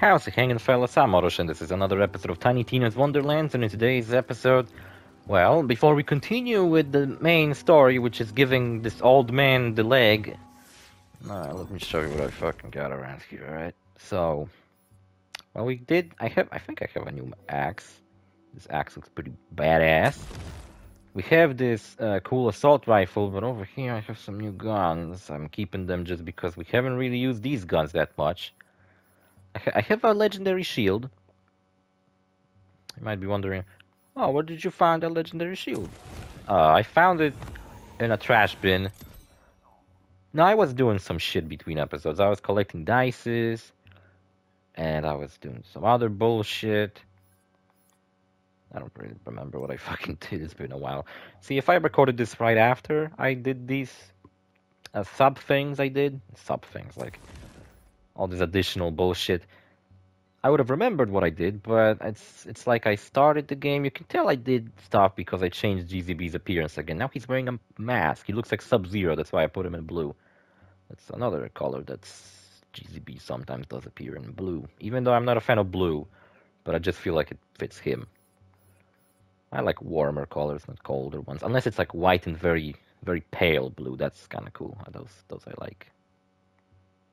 How's it hanging, fellas? I'm OrosZ, and this is another episode of Tiny Tina's Wonderlands. And in today's episode, well, before we continue with the main story, which is giving this old man the leg, uh, let me show you what I fucking got around here. Alright, so, well, we did. I have. I think I have a new axe. This axe looks pretty badass. We have this uh, cool assault rifle, but over here I have some new guns. I'm keeping them just because we haven't really used these guns that much. I, have a legendary shield. You might be wondering, oh, where did you find a legendary shield? Uh, I found it in a trash bin. No, I was doing some shit between episodes. I was collecting dices, and I was doing some other bullshit. I don't really remember what I fucking did. It's been a while. See, if I recorded this right after I did these uh, sub things I did, sub things, like all this additional bullshit, I would have remembered what I did, but it's it's like I started the game. You can tell I did stuff because I changed Jizzy B's appearance again. Now he's wearing a mask. He looks like Sub-Zero. That's why I put him in blue. That's another color that's Jizzy B sometimes does appear in blue. Even though I'm not a fan of blue, but I just feel like it fits him. I like warmer colors, not colder ones. Unless it's like white and very, very pale blue. That's kind of cool. Those, those I like.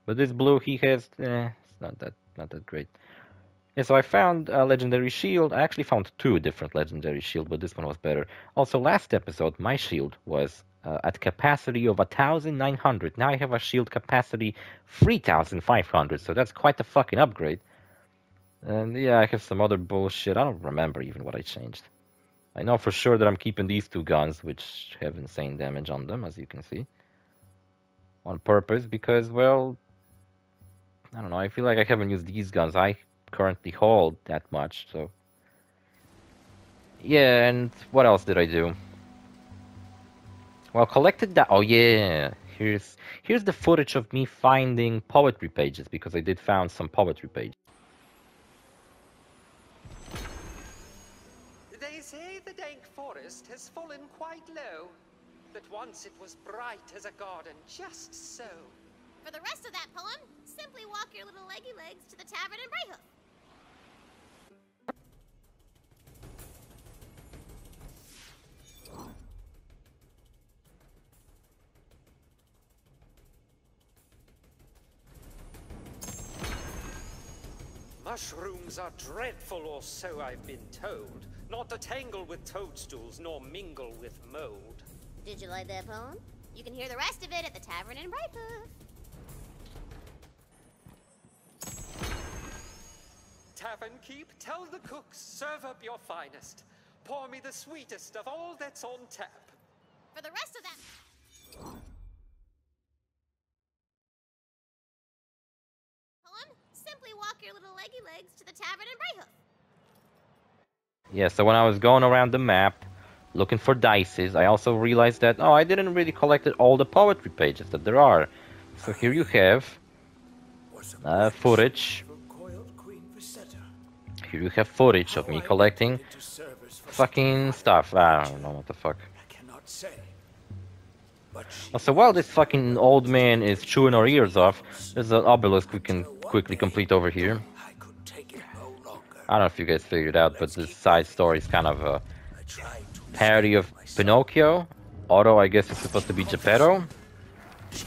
But this blue he has, eh, it's not that, not that great. Yeah, so I found a legendary shield. I actually found two different legendary shield, but this one was better. Also, last episode, my shield was uh, at capacity of 1,900. Now I have a shield capacity 3,500, so that's quite a fucking upgrade. And yeah, I have some other bullshit. I don't remember even what I changed. I know for sure that I'm keeping these two guns, which have insane damage on them, as you can see. On purpose, because, well, I don't know, I feel like I haven't used these guns I currently hold that much, so... Yeah, and what else did I do? Well, collected that... Oh, yeah! Here's, here's the footage of me finding poetry pages, because I did found some poetry pages. They say the dank forest has fallen quite low. But once it was bright as a garden, just so. For the rest of that poem, simply walk your little leggy legs to the tavern in Brighthoof. Mushrooms are dreadful, or so I've been told. Not to tangle with toadstools, nor mingle with mold. Did you like that poem? You can hear the rest of it at the tavern in Brighthoof. Tavern keep, tell the cooks, serve up your finest. Pour me the sweetest of all that's on tap. For the rest of that... Poem, simply walk your little leggy legs to the tavern in Brighthoof. Yeah, so when I was going around the map looking for dices, I also realized that, oh, I didn't really collect all the poetry pages that there are. So here you have uh, footage. Here you have footage of me collecting fucking stuff. I don't know what the fuck. So while this fucking old man is chewing our ears off, there's an obelisk we can quickly complete over here. I don't know if you guys figured out, but this side story is kind of a parody of Pinocchio. Otto, I guess, is supposed to be Geppetto.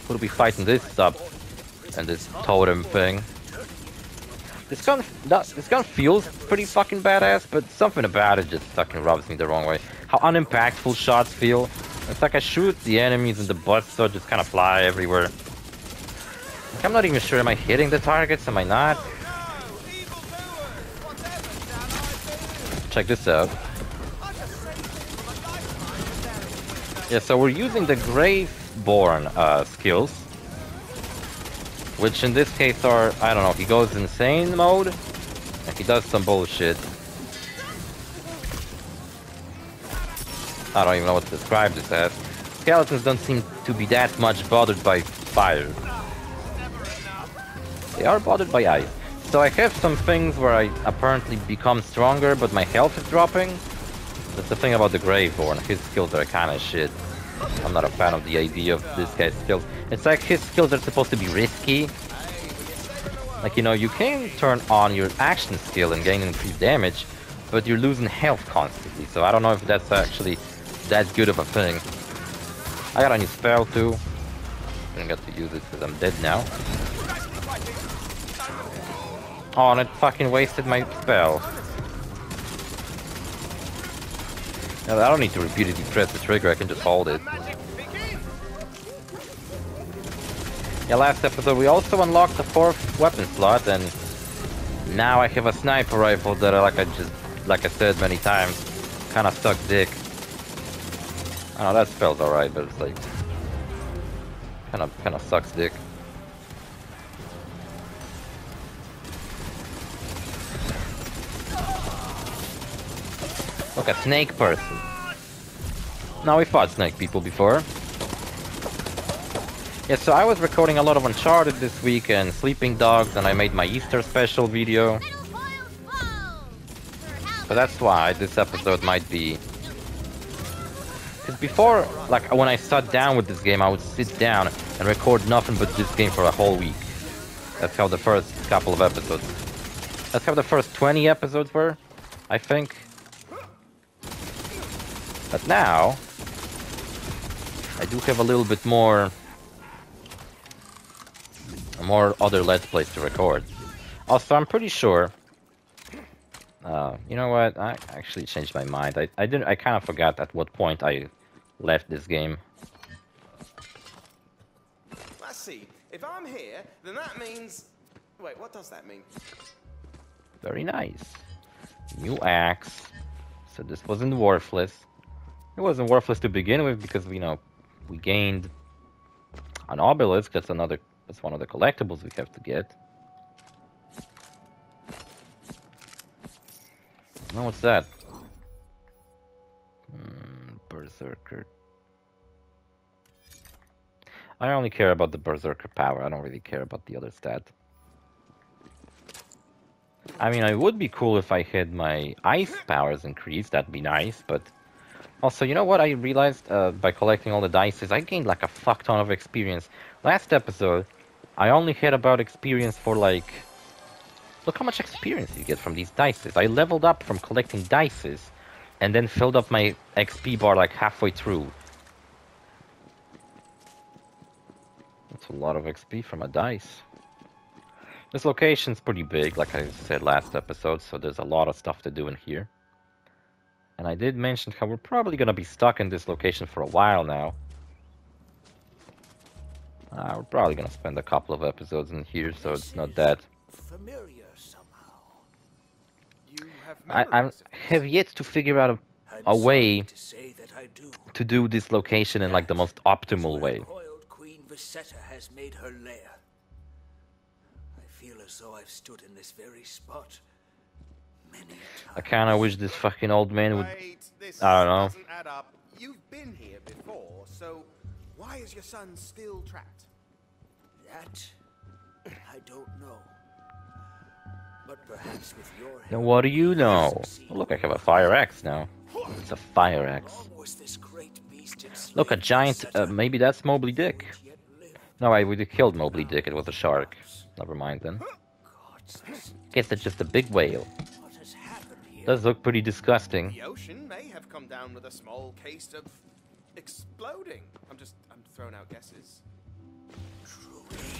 Who'll be fighting this up and this totem thing. This gun, this gun feels pretty fucking badass, but something about it just fucking rubs me the wrong way. How unimpactful shots feel. It's like I shoot the enemies in the butt, so just kind of fly everywhere. Like, I'm not even sure, am I hitting the targets, am I not? check this out. Yeah, so we're using the Graveborn uh, skills. Which in this case are, I don't know, he goes insane mode. And he does some bullshit. I don't even know what to describe this as. Skeletons don't seem to be that much bothered by fire. They are bothered by ice. So I have some things where I apparently become stronger, but my health is dropping. That's the thing about the Graveborn. His skills are kind of shit. I'm not a fan of the idea of this guy's skills. It's like his skills are supposed to be risky. Like, you know, you can turn on your action skill and gain increased damage, but you're losing health constantly, so I don't know if that's actually that good of a thing. I got a new spell too. Didn't get to use it because I'm dead now. Oh, and it fucking wasted my spell. Now, I don't need to repeatedly press the trigger, I can just hold it. Yeah, last episode we also unlocked the fourth weapon slot, and now I have a sniper rifle that, I, like I just, like I said many times, kind of suck dick. I know that spell's alright, but it's like, kind of, kind of sucks dick. Look, a snake person. Now we fought snake people before. Yeah, so I was recording a lot of Uncharted this week and Sleeping Dogs, and I made my Easter special video. So that's why this episode might be... Because before, like, when I sat down with this game, I would sit down and record nothing but this game for a whole week. That's how the first couple of episodes... That's how the first 20 episodes were, I think. But now, I do have a little bit more, more other Let's Plays to record. Also, I'm pretty sure. Uh, you know what? I actually changed my mind. I, I didn't. I kind of forgot at what point I left this game. Let's see. If I'm here, then that means. Wait, what does that mean? Very nice. New axe. So this wasn't worthless. It wasn't worthless to begin with because you know we gained an obelisk. That's another. That's one of the collectibles we have to get. Now what's that? Hmm, berserker. I only care about the berserker power. I don't really care about the other stat. I mean, it would be cool if I had my ice powers increased. That'd be nice, but also, you know what I realized uh, by collecting all the dice I gained like a fuck ton of experience. Last episode, I only had about experience for like... Look how much experience you get from these dices. I leveled up from collecting dices and then filled up my XP bar like halfway through. That's a lot of XP from a dice. This location's pretty big, like I said last episode, so there's a lot of stuff to do in here. And I did mention how we're probably to be stuck in this location for a while now. Uh, we're probably going to spend a couple of episodes in here, so it's not that. Familiar somehow. You have I I'm, have yet to figure out a, I'm a way to say that I do. to do this location in like the most optimal way. Queen Visetta has made her lair. I feel as though I've stood in this very spot many a I time. kind of wish this fucking old man would. Wait, this I don't know. add up. You've been here before, so why is your son still trapped? That I don't know. But perhaps with your help. Now, what do you know? Oh, look, I have a fire axe now. It's a fire axe. Long was this great beast Look, a giant. Uh, maybe that's Mobley Dick. No, I would have killed Mobley Dick. It was a shark. Never mind then. Gods, Guess it's just a big whale. what has happened here? Does look pretty disgusting. The ocean may have come down with a small case of exploding. I'm just, I'm throwing out guesses.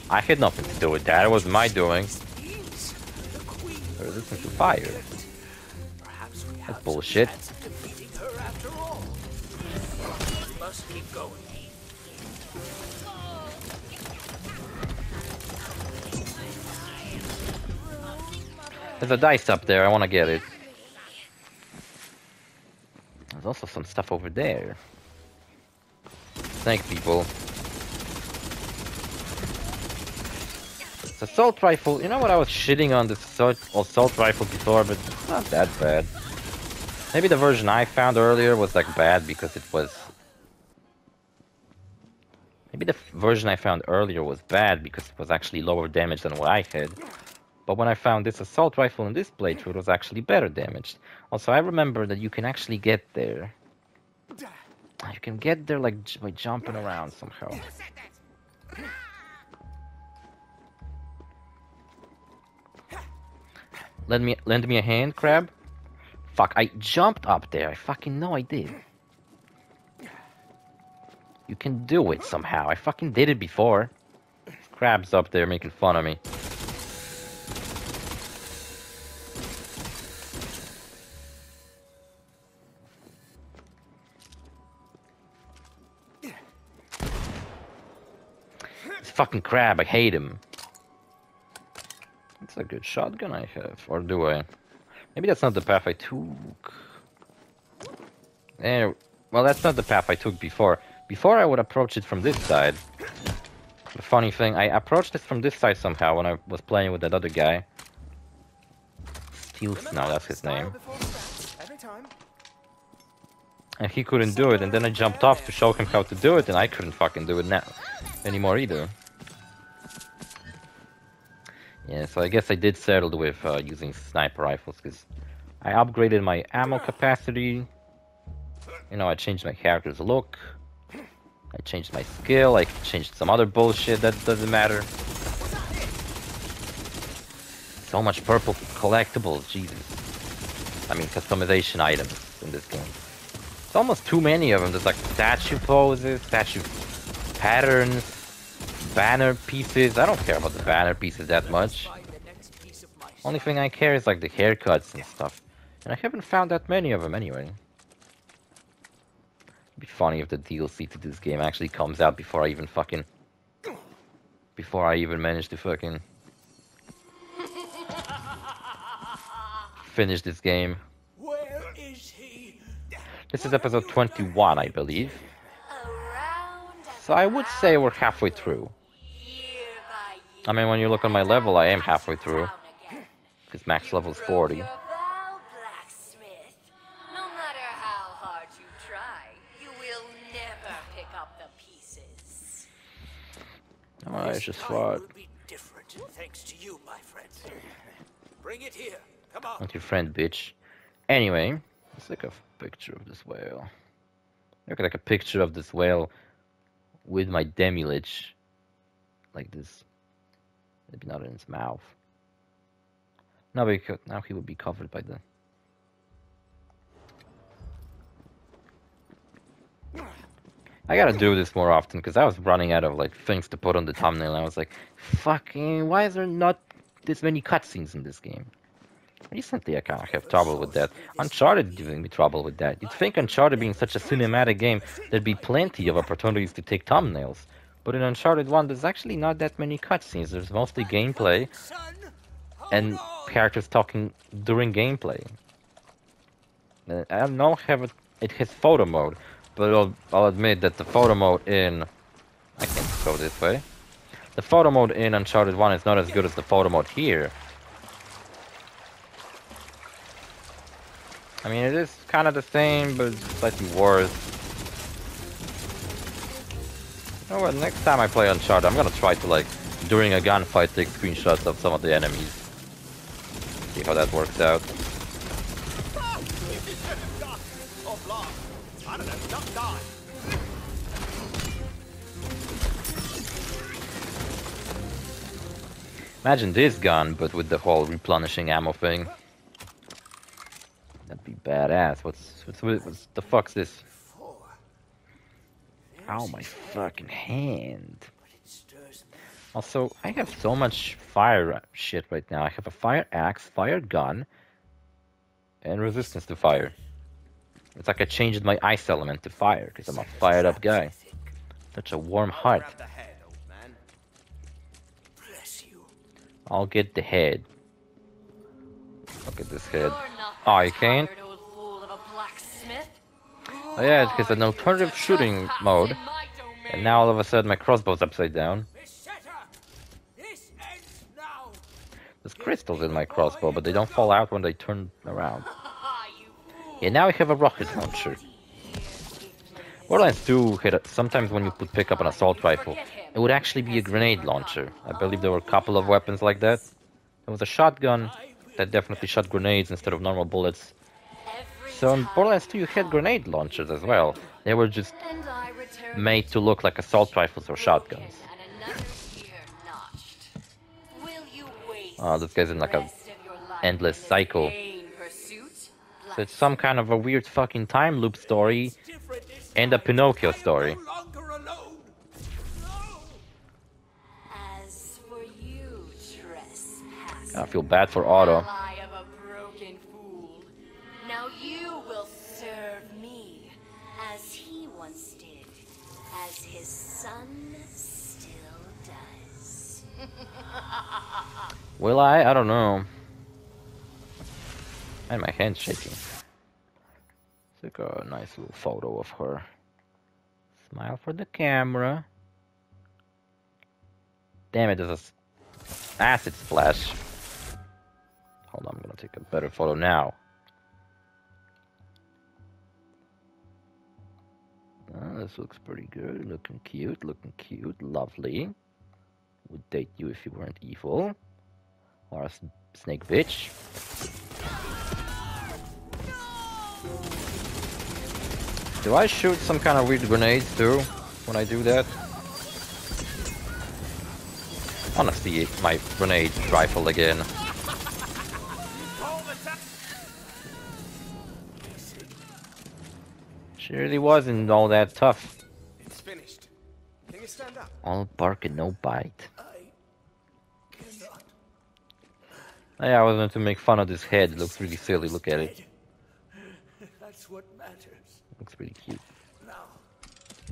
I had nothing to do with that. It was my doing. beings, the queen Resistance to fire. Perhaps we have That's bullshit. chance of defeating her after all. Must keep going. There's a dice up there. I want to get it. There's also some stuff over there. Snake people. It's assault rifle. You know what? I was shitting on this assault, assault rifle before, but not that bad. Maybe the version I found earlier was like bad because it was. Maybe the version I found earlier was bad because it was actually lower damage than what I had. But when I found this assault rifle in this playthrough, it was actually better damaged. Also, I remember that you can actually get there. You can get there like by jumping around somehow. lend me lend me a hand, crab? Fuck, I jumped up there. I fucking know I did. You can do it somehow. I fucking did it before. Crab's up there making fun of me. Fucking crab, I hate him. It's a good shotgun I have, or do I? Maybe that's not the path I took. Eh, well, that's not the path I took before. Before I would approach it from this side. The funny thing, I approached it from this side somehow when I was playing with that other guy. Steel Snow, that's his name. before scratch, Every time. And he couldn't do it, and then I jumped off to show him how to do it, and I couldn't fucking do it now anymore either. Yeah, so I guess I did settle with uh, using sniper rifles, because I upgraded my ammo capacity. You know, I changed my character's look. I changed my skill, I changed some other bullshit that doesn't matter. So much purple collectibles, Jesus. I mean, customization items in this game. It's almost too many of them. There's like statue poses, statue patterns, banner pieces. I don't care about the banner pieces that much. Only thing I care is like the haircuts and stuff. And I haven't found that many of them anyway. It'd be funny if the DLC to this game actually comes out before I even fucking... Before I even manage to fucking... Finish this game. Where is he? This is episode 21, I believe. So I would say we're halfway through. Year by year. I mean, when you look on my level, I am halfway through. Because max level is 40. Your vow, blacksmith. No matter how hard you try, you will never pick up the pieces. Oh, I This just time fought. be different, thanks to you, my friend. Bring it here. Come on. Not your friend, bitch. Anyway, let's look a picture of this whale. Look at like a picture of this whale with my demi-lich. Like this. Maybe not in his mouth. Now, because now he would be covered by the. I gotta do this more often because I was running out of like things to put on the thumbnail. And I was like, "Fucking, why is there not this many cutscenes in this game?" Recently, I kind of have trouble with that. Uncharted giving me trouble with that. You'd think Uncharted being such a cinematic game, there'd be plenty of opportunities to take thumbnails. But in Uncharted 1, there's actually not that many cutscenes. There's mostly gameplay and characters talking during gameplay. I don't know have it, it has photo mode, but I'll, I'll admit that the photo mode in I can't go this way. The photo mode in Uncharted 1 is not as good as the photo mode here. I mean, it is kind of the same, but slightly worse. Know what? Next time I play Uncharted, I'm gonna try to like during a gunfight take screenshots of some of the enemies. See how that works out. Imagine this gun, but with the whole replenishing ammo thing. That'd be badass. What's what's what's the fuck's this? Ow, my fucking hand. But it stirs me. Also, I have so much fire shit right now. I have a fire axe, fire gun, and resistance to fire. It's like I changed my ice element to fire because I'm a fired up guy. Such a warm heart. Grab the head, old man. Bless you. I'll get the head. Look at this head. Oh, you can't? tired old fool of a blacksmith. Oh Oh, yeah, it's because an alternative shooting mode. And now all of a sudden my crossbow's upside down. There's crystals in my crossbow, but they don't fall out when they turn around. Yeah, now I have a rocket launcher. Borderlands 2 had a, sometimes when you pick up an assault rifle, it would actually be a grenade launcher. I believe there were a couple of weapons like that. There was a shotgun that definitely shot grenades instead of normal bullets. So in Borderlands 2 you had grenade launchers as well. They were just made to look like assault rifles or shotguns. Oh, this guy's in like a endless cycle. So it's some kind of a weird fucking time loop story and a. Pinocchio story. I feel bad for Otto. Son still does. Will I? I don't know. And my hand's shaking. Took a nice little photo of her. Smile for the camera. Damn it, there's a acid splash. Hold on, I'm gonna take a better photo now. Ah, this looks pretty good. Looking cute, looking cute, lovely. Would date you if you weren't evil. Or a snake bitch. Do I shoot some kind of weird grenades too when I do that? See my grenade rifle again. She really wasn't all that tough. It's finished. Can you stand up? All bark and no bite. I. Yeah, I was going to make fun of this head. It looks really silly. Look at it. That's what matters. Looks pretty cute. Now,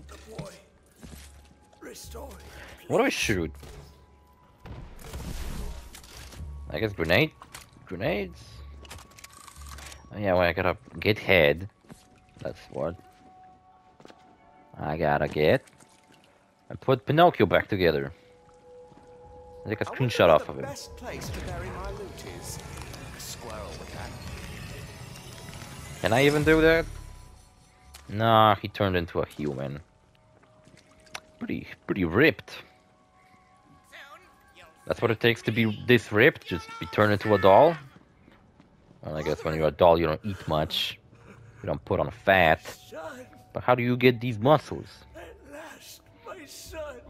the boy. Restore. What do I shoot? I guess grenade? Grenades? Oh, yeah, well, I gotta get head. That's what. I gotta get. And put Pinocchio back together. Take a screenshot off of him. best place to bury my loot is. A squirrel with that. Can I even do that? Nah, he turned into a human. Pretty, pretty ripped. That's what it takes to be this ripped, just be turned into a doll. Well, I guess when you're a doll, you don't eat much. You don't put on fat. Son, But how do you get these muscles? at last, my son.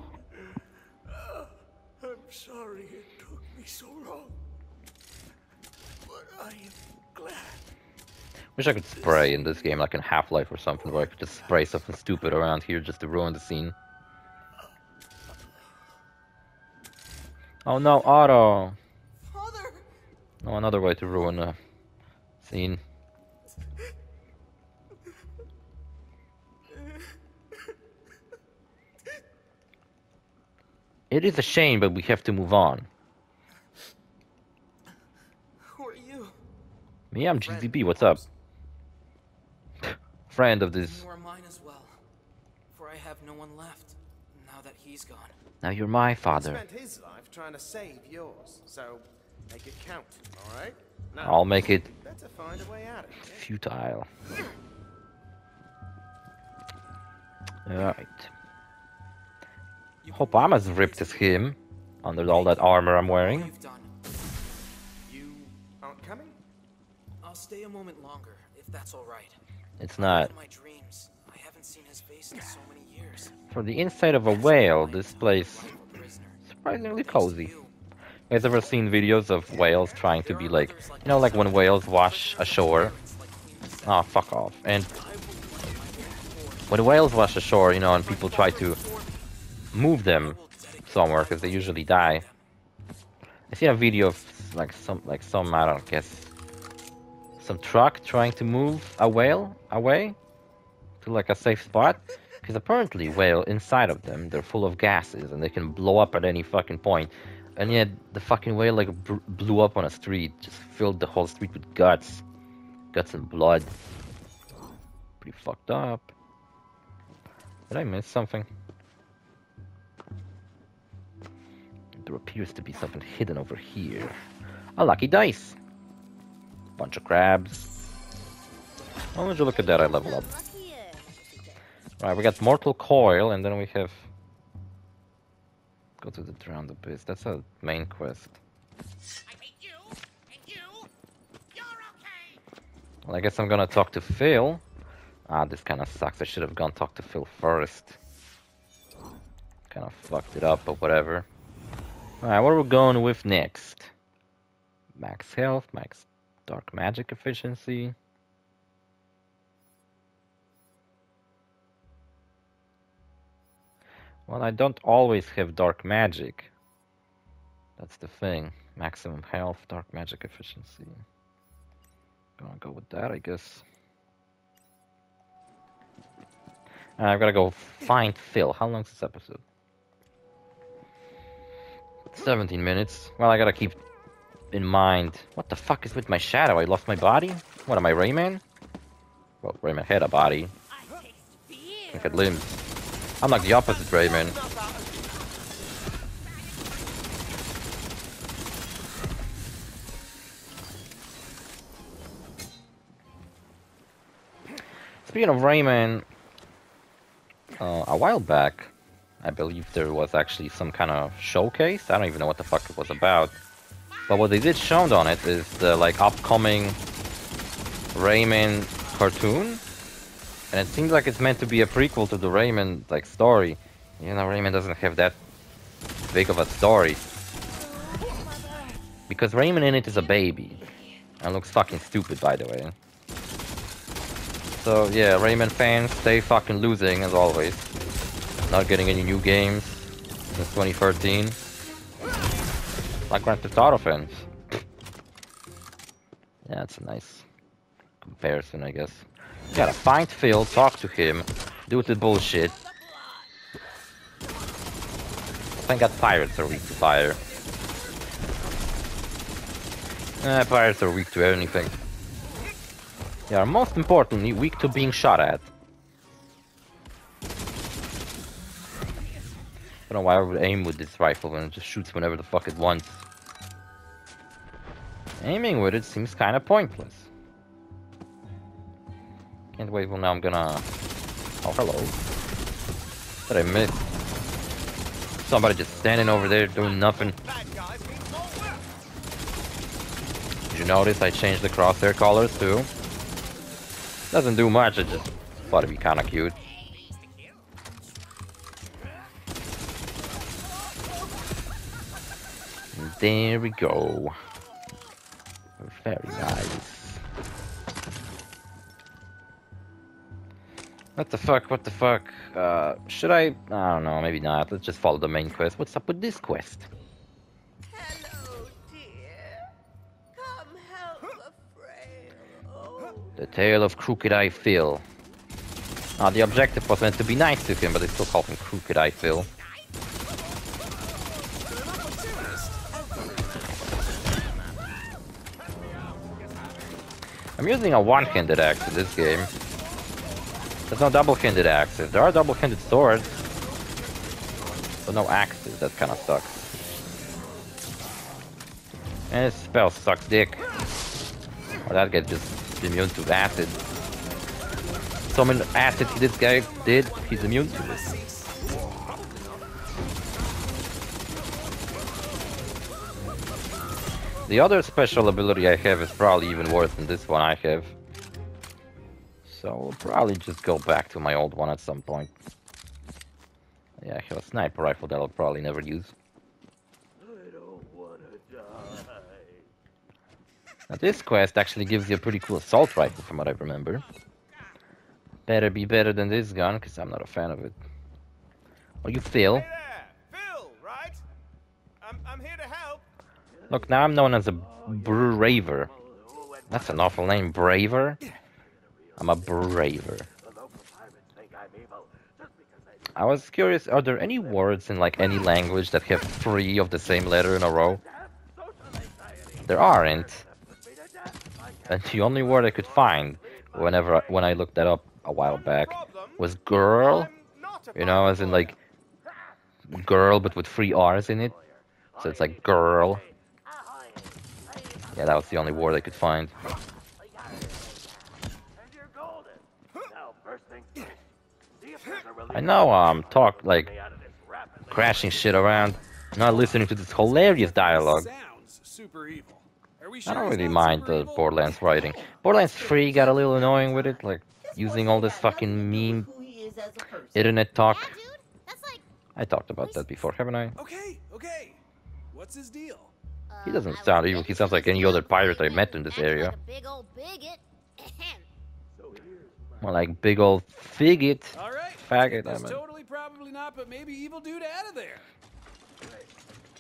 I'm sorry it took me so long. But I am glad. Wish I could spray in this game, like in Half-Life or something, where I could just spray something stupid around here just to ruin the scene. Oh no, Otto! Father! No, another way to ruin a scene. It is a shame, but we have to move on. Who are you? Me, I'm Jizzy B, what's up? Friend of this. You are mine as well. For I have no one left, now that he's gone. Now you're my father. Spent his life trying to save yours, so make it count, all right? Now, I'll make it better find a way out of here. futile. Alright. Hope I'm as ripped as him, under all that armor I'm wearing. You aren't coming? I'll stay a moment longer, if that's all right. It's not. In my dreams, I haven't seen his face in so many years. For the inside of a whale, this place surprisingly cozy. you. Guys ever seen videos of whales trying to be like, you know, like when whales wash ashore? Oh, fuck off. And when whales wash ashore, you know, and people try to move them somewhere because they usually die. I see a video of like some, like some, I don't guess, some truck trying to move a whale away to like a safe spot. Because apparently, whale inside of them, they're full of gases and they can blow up at any fucking point. And yet, the fucking whale like blew up on a street, just filled the whole street with guts, guts and blood. Pretty fucked up. Did I miss something? There appears to be something hidden over here. A lucky dice. Bunch of crabs. Oh, would you look at that? I level up. Right, we got Mortal Coil, and then we have. Go to the Drowned Abyss. That's a main quest. You, you, okay. Well, I guess I'm gonna talk to Phil. Ah, this kind of sucks. I should have gone talk to Phil first. Kind of fucked it up, but whatever. Alright, what are we going with next? max health, max dark magic efficiency. Well, I don't always have dark magic. That's the thing. Maximum health, dark magic efficiency. Gonna go with that, I guess. I've gotta go find Phil. How long's this episode? 17 minutes. Well, I gotta keep in mind. What the fuck is with my shadow? I lost my body? What am I, Rayman? Well, Rayman had a body. I at limbs. I'm like the opposite Rayman. Speaking of Rayman, uh, a while back, I believe there was actually some kind of showcase. I don't even know what the fuck it was about. But what they did shown on it is the like upcoming Rayman cartoon. And it seems like it's meant to be a prequel to the Rayman like story. You know, Rayman doesn't have that big of a story. Because Rayman in it is a baby. And looks fucking stupid by the way. So yeah, Rayman fans, stay fucking losing as always. Not getting any new games since 2013. Like Grand Theft Auto fans. Yeah, that's a nice comparison, I guess. Gotta find Phil, talk to him, do the bullshit. Thank God pirates are weak to fire. Eh, pirates are weak to anything. They are most importantly weak to being shot at. Don't know why I would aim with this rifle when it just shoots whenever the fuck it wants. Aiming with it seems kinda pointless. Can't wait till now I'm gonna... Oh, hello. What did I miss? Somebody just standing over there doing nothing. Did you notice I changed the crosshair colors too? Doesn't do much, I just thought it'd be kinda cute. There we go. Very nice. What the fuck, what the fuck? Uh, should I? I don't know, maybe not. Let's just follow the main quest. What's up with this quest? Hello, dear. Come help the frail. The Tale of Crooked Eye Phil. Ah, the objective was meant to be nice to him, but they still call him Crooked Eye Phil. I'm using a one-handed axe in this game. There's no double-handed axes. There are double-handed swords. But no axes, that kinda sucks. And this spell sucks dick. Or that guy just immune to acid. So many acid this guy did, he's immune to it. The other special ability I have is probably even worse than this one I have. So we'll probably just go back to my old one at some point. Yeah, I have a sniper rifle that I'll probably never use. Now this quest actually gives you a pretty cool assault rifle from what I remember. Better be better than this gun, because I'm not a fan of it. Are you Phil? Hey there, Phil, right? I'm, I'm here to help. Look, now I'm known as a Braver. That's an awful name, Braver. I'm a Braver. I was curious, are there any words in like any language that have three of the same letter in a row? There aren't. And the only word I could find whenever when I looked that up a while back was girl. You know, as in like girl but with three R's in it. So it's like girl. Yeah, that was the only war they could find. And you're golden. Now, first things first. See if there's a relief I know um talk like out of this rapid crashing shit around, not listening to this hilarious dialogue. Sounds super evil. Are we I don't really mind the evil? Borderlands writing. Borderlands 3 got a little annoying with it, like using all this fucking meme who he is as a person. internet talk. Yeah, dude. That's like I talked about that before, haven't I? Okay, okay. What's his deal? He doesn't sound evil. He sounds like any other pirate I met in this area. big old bigot. More like big old figgot. All right. Faggot, That's I meant. totally, probably not, but maybe evil dude out of there.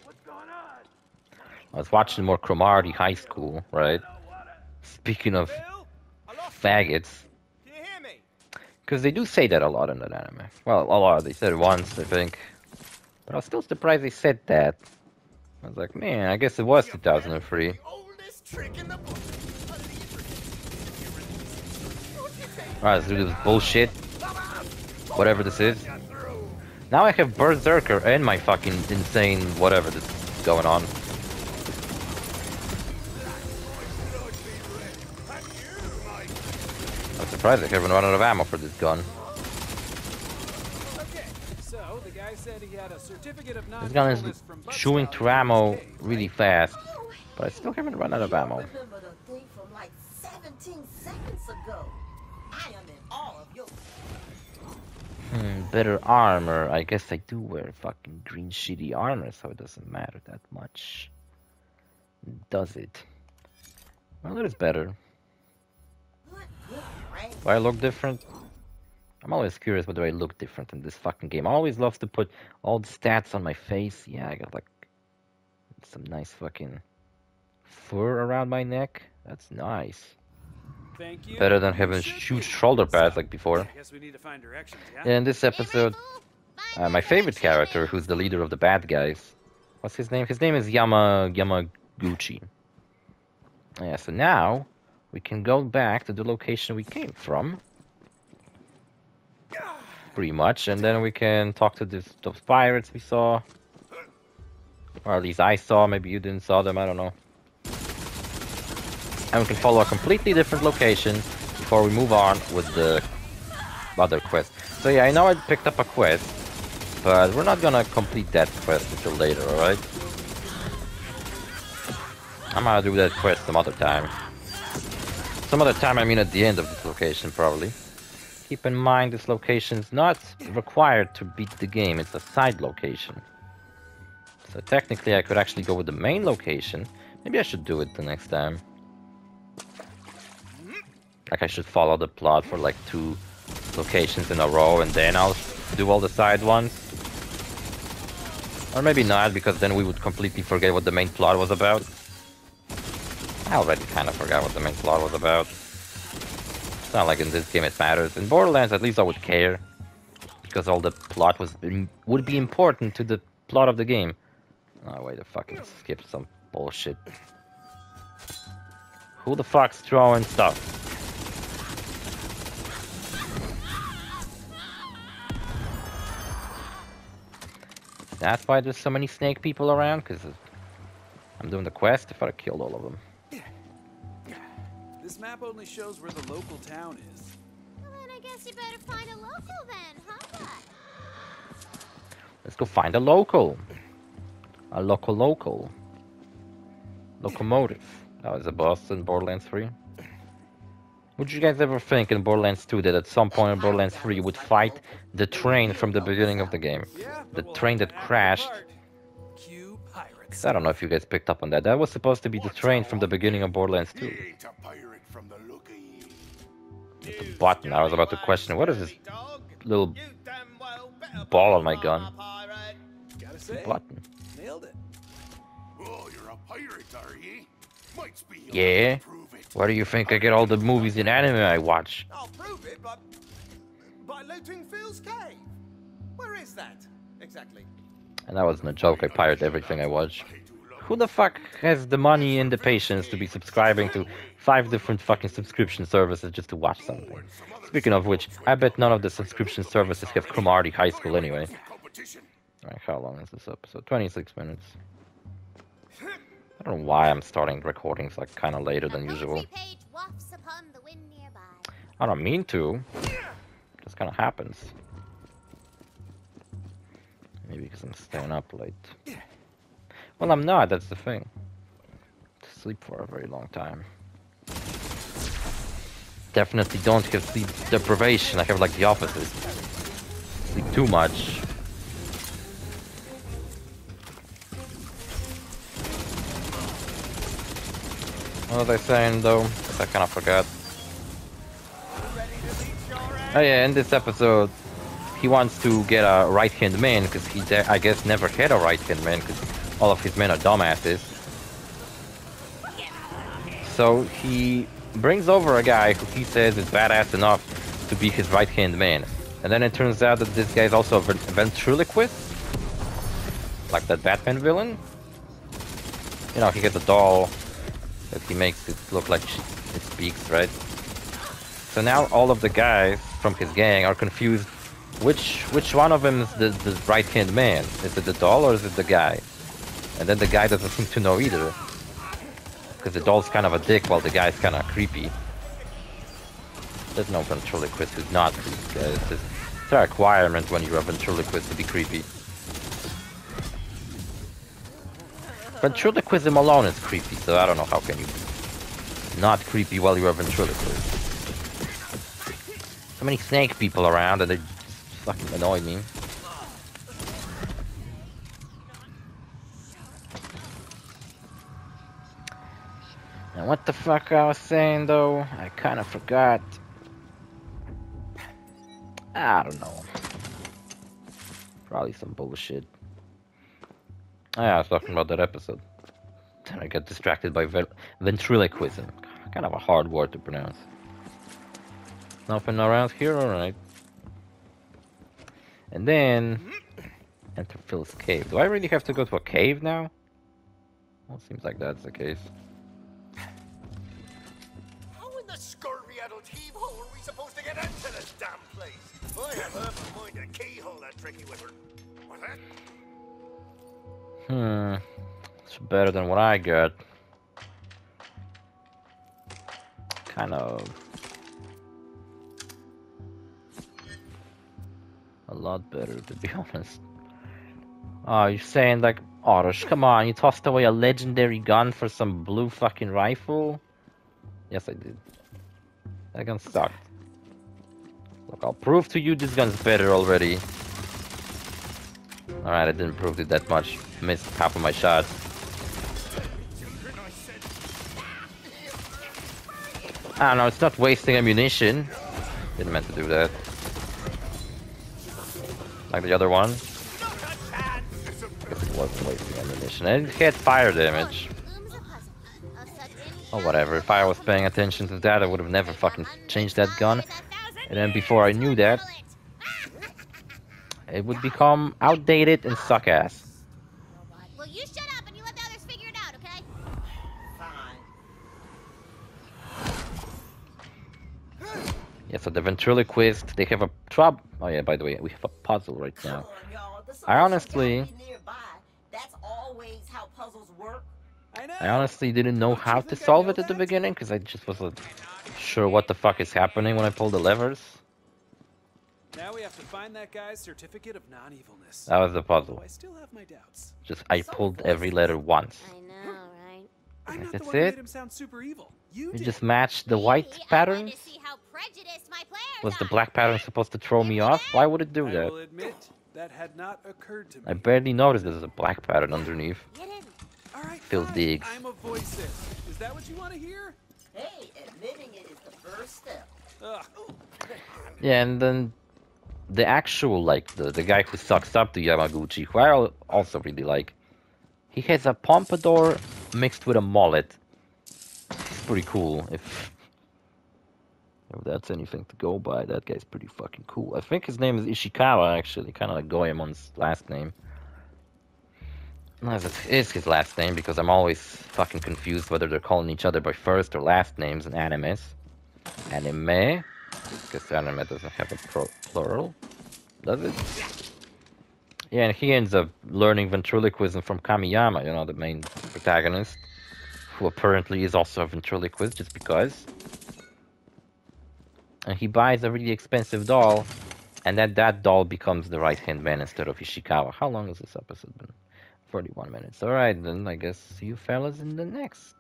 What's going on? I was watching more Cromartie High School, right? Speaking of Bill? Faggots, you. Can you hear me? because they do say that a lot in that anime. Well, a lot. They said it once, I think. But I was still surprised they said that. I was like, man, I guess it was 2003. The oldest trick in the book. Alright, let's do this bullshit. Whatever this is. Now I have Berserker and my fucking insane whatever that's going on. I'm surprised I haven't run out of ammo for this gun. Okay, so the guy said he had a certificate of This gun is non-illness chewing Scout through ammo UK, right? really fast, but I still haven't run out of ammo. Remember the thing from like 17 seconds ago. I am in awe of your Hmm, better armor. I guess I do wear fucking green shitty armor, so it doesn't matter that much. Does it? Well, it is better. good, good brain. Do I look different? I'm always curious whether I look different in this fucking game. I always love to put all the stats on my face. Yeah, I got like some nice fucking fur around my neck. That's nice. Thank you. Better than having huge shoulder pads like before. I guess we need to find directions, yeah? In this episode, uh, my favorite character, who's the leader of the bad guys, what's his name? His name is Yama Yamaguchi. Yeah, so now we can go back to the location we came from, pretty much, and then we can talk to this, those pirates we saw, or at least I saw. Maybe you didn't saw them. I don't know. And we can follow a completely different location before we move on with the other quest. So yeah, I know I picked up a quest, but we're not gonna complete that quest until later, alright? I'm gonna do that quest some other time. Some other time, I mean at the end of this location, probably. Keep in mind, this location is not required to beat the game, it's a side location. So technically, I could actually go with the main location. Maybe I should do it the next time. Like, I should follow the plot for like two locations in a row and then I'll do all the side ones. Or maybe not, because then we would completely forget what the main plot was about. I already kind of forgot what the main plot was about. Not like in this game it matters. In Borderlands, at least I would care. Because all the plot was would be important to the plot of the game. Oh, wait, I fucking skipped some bullshit. Who the fuck's throwing stuff? That's why there's so many snake people around, because I'm doing the quest. If I killed all of them. This map only shows where the local town is. Well, then I guess you better find a local then, huh, bud? Let's go find a local. A local local. Locomotive. That was a boss in Borderlands 3. Would you guys ever think in Borderlands 2 that at some point in Borderlands 3 you would fight the train from the beginning of the game? The train that crashed. apart. Cue pirates. I don't know if you guys picked up on that. That was supposed to be the train from the beginning of Borderlands 2. Ye. The button. I was about to question what is this little You damn well better ball on my gun? Gotta say, button? nailed it. Oh, you're a pirate, are ye? Might be Yeah. to prove it. Where do you think I get all the movies and anime I watch? I'll prove it by by looting Phil's cave. Where is that exactly? And that wasn't a joke. I pirate everything I watch. Who the fuck has the money and the patience to be subscribing to five different fucking subscription services just to watch something? Speaking of which, I bet none of the subscription services have Cromartie High School anyway. Competition. Alright, how long is this episode? 26 minutes. I don't know why I'm starting recordings like kind of later than usual. page wafts upon the wind nearby. I don't mean to. Just kind of happens. Maybe because I'm staying up late. Well, I'm not. That's the thing. Sleep for a very long time. Definitely don't have sleep deprivation. I have like the opposite. Sleep too much. What was I saying though? I kind of forgot. Oh yeah, in this episode, he wants to get a right-hand man because he, I guess, never had a right-hand man because all of his men are dumbasses. So he brings over a guy who he says is badass enough to be his right-hand man. And then it turns out that this guy is also a ventriloquist, like that Batman villain. You know, he gets a doll that he makes it look like it speaks, right? So now all of the guys from his gang are confused. Which which one of them is the, the right-hand man? Is it the doll or is it the guy? And then the guy doesn't seem to know either. Because the doll's kind of a dick while the guy's kind of creepy. There's no ventriloquist who's not creepy, guys. It's, it's a requirement when you're a ventriloquist to be creepy. Ventriloquism alone is creepy, so I don't know how can you not creepy while you're a ventriloquist. So many snake people around and they fucking annoy me. What the fuck I was saying though? I kind of forgot. I don't know. Probably some bullshit. Oh, yeah, I was talking about that episode. Then I got distracted by ventriloquism. Kind of a hard word to pronounce. Nothing around here? Alright. And then... Enter Phil's cave. Do I really have to go to a cave now? Well, seems like that's the case. Hmm. It's better than what I got. Kind of. A lot better, to be honest. Oh, you're saying like, OrosZ, come on, you tossed away a legendary gun for some blue fucking rifle? Yes, I did. That gun sucked. Look, I'll prove to you this gun's better already. Alright, I didn't prove it that much. Missed half of my. I don't know, it's not wasting ammunition. Didn't meant to do that. Like the other one. It wasn't wasting ammunition. It had fire damage. Oh, whatever. If I was paying attention to that, I would have never fucking changed that gun. And then before I knew that, it would become outdated and suck ass. Well, you shut up and you let the others figure it out, okay? Fine. Yeah, so the ventriloquist, they have a trouble. Oh yeah, by the way, we have a puzzle right now. on, I honestly- gotta be nearby. That's always how puzzles work. I know. I honestly didn't know how to solve it at the beginning because I just wasn't sure what the fuck is happening when I pull the levers. Now we have to find that guy's certificate of non-evilness. That was the Though puzzle. Oh, I still have my doubts. Just I pulled every letter once. I know, right? I'm not That's the one it? made him sound super evil. You, You just matched the white Me, I pattern. wanted to see how prejudiced my players Was the black pattern supposed to throw me off? Why would it do I that? will admit that had not occurred to me. I barely noticed there's a black pattern underneath. Get in. All right, Phil fine. digs. I'm a voicist. Is that what you want to hear? Hey, admitting it is the first step. Ugh. Yeah, and then the actual like the the guy who sucks up to Yamaguchi, who I also really like. He has a pompadour mixed with a mullet. It's pretty cool. If if that's anything to go by, that guy's pretty fucking cool. I think his name is Ishikawa actually, kind of like Goemon's last name. No, it is his last name because I'm always fucking confused whether they're calling each other by first or last names in animes. Anime. Because the anime doesn't have a plural, does it? Yeah, and he ends up learning ventriloquism from Kamiyama, you know, the main protagonist, who apparently is also a ventriloquist just because. And he buys a really expensive doll, and then that doll becomes the right hand man instead of Ishikawa. How long has this episode been? 41 minutes. Alright, then I guess see you fellas in the next.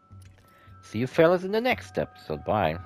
See you fellas in the next episode. Bye.